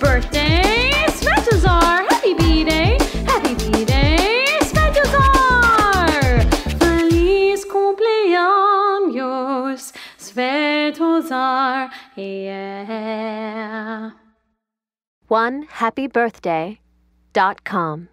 birthday, Svetozar! Happy B-Day! Happy B-Day, Svetozar! Feliz cumpleaños, Svetozar! Yeah. One happy birthday dot com.